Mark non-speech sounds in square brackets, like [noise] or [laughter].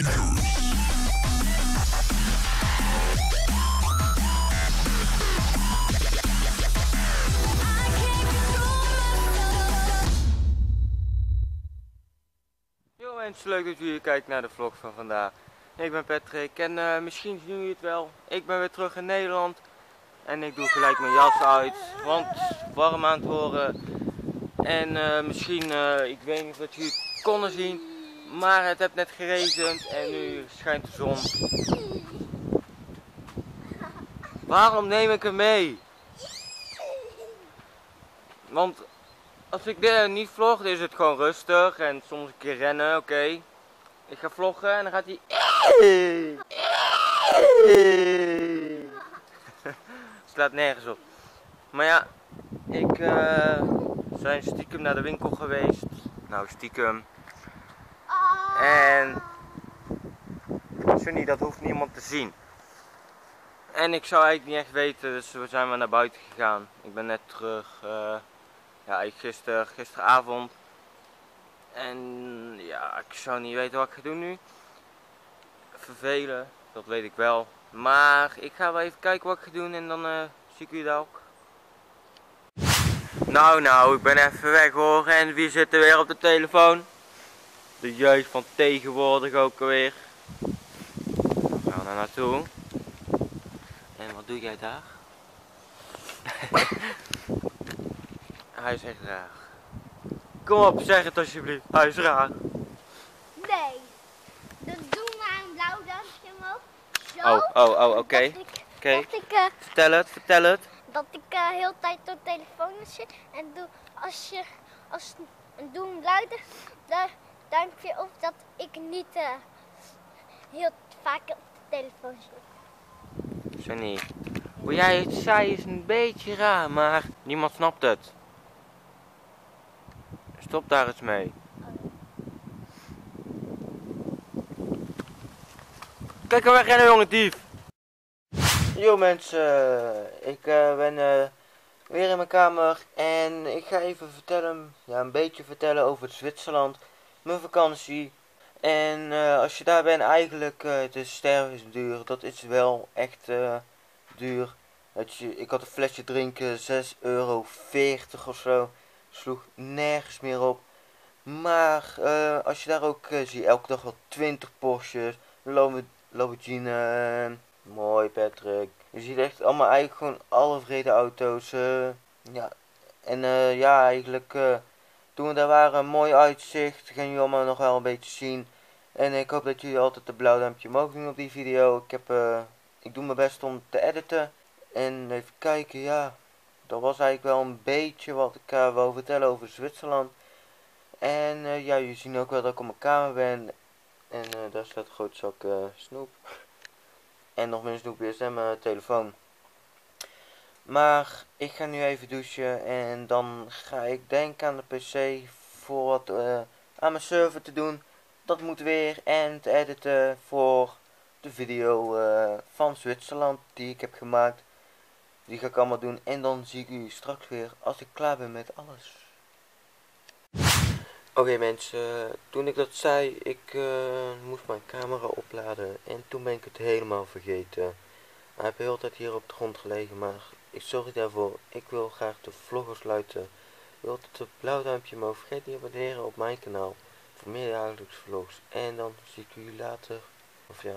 Yo mensen, leuk dat jullie kijken naar de vlog van vandaag. Ik ben Patrick en uh, misschien zien jullie het wel. Ik ben weer terug in Nederland. En ik doe gelijk mijn jas uit, want warm aan het worden. En uh, misschien, uh, ik weet niet of jullie het konden zien, maar het heeft net geregend en nu schijnt de zon. Waarom neem ik hem mee? Want als ik dit niet vlog, dan is het gewoon rustig en soms een keer rennen, oké. Ik ga vloggen en dan gaat hij... [laughs] Slaat nergens op. Maar ja, ik uh, zijn stiekem naar de winkel geweest. Nou, stiekem. En... Sunny, dat hoeft niemand te zien. En ik zou eigenlijk niet echt weten, dus we zijn maar naar buiten gegaan. Ik ben net terug. Uh, ja, gister, gisteravond. En ja, ik zou niet weten wat ik ga doen nu. Vervelen, dat weet ik wel. Maar ik ga wel even kijken wat ik ga doen en dan uh, zie ik jullie ook. Nou, nou, ik ben even weg hoor. En wie zit er weer op de telefoon? De jeugd van tegenwoordig ook alweer. We gaan er naartoe. En wat doe jij daar? [laughs] Hij is echt raar. Kom op, zeg het alsjeblieft. Hij is raar. Nee. Dan doen we een blauw dansje omhoog. Zo. Oh, oh, oh, oké. Oké. eh, Vertel het, vertel het. dat ik eh, heel tijd op telefoon zit. En doe, als je, als, en doe een luider du- duimpje op dat ik niet eh, heel vaak op de telefoon zit. Sunny, hoe jij het zei is een beetje raar, maar niemand snapt het. Stop daar eens mee. Kijk er weg rennen, jonge dief! Yo mensen, ik eh, ben eh, weer in mijn kamer en ik ga even vertellen, ja een beetje vertellen over het Zwitserland, mijn vakantie. En eh, als je daar bent, eigenlijk, eh de sterven is duur, dat is wel echt eh, duur. Dat je, ik had een flesje drinken, 6,40 euro of zo. Sloeg nergens meer op. Maar eh, als je daar ook zie elke dag wel 20 Porsches, Lambo- Lamborghini. mooi Patrick. Je ziet echt allemaal eigenlijk gewoon alle vrede auto's. ja. En ja, eigenlijk toen we daar waren, mooi uitzicht. Gaan jullie allemaal nog wel een beetje zien. En ik hoop dat jullie altijd een blauw duimpje omhoog doen op die video. Ik, heb, eh, ik doe mijn best om te editen. En even kijken, ja. Dat was eigenlijk wel een beetje wat ik uh, wou vertellen over Zwitserland. En eh, ja, jullie zien ook wel dat ik op mijn kamer ben. En eh, daar staat een groot zak eh, snoep. En nog meer snoepjes en mijn telefoon. Maar ik ga nu even douchen en dan ga ik denken aan de pc voor wat eh, aan mijn server te doen. Dat moet weer en te editen voor de video eh, van Zwitserland die ik heb gemaakt. Die ga ik allemaal doen en dan zie ik u straks weer als ik klaar ben met alles. Oké mensen, toen ik dat zei, ik eh, moest mijn camera opladen en toen ben ik het helemaal vergeten. Hij heeft de hele hier op de grond gelegen, maar ik sorry daarvoor. Ik wil graag de vlog afsluiten. Wilt het een blauw duimpje omhoog, vergeet niet te abonneren op mijn kanaal voor meer dagelijkse vlogs. En dan zie ik jullie later, of ja,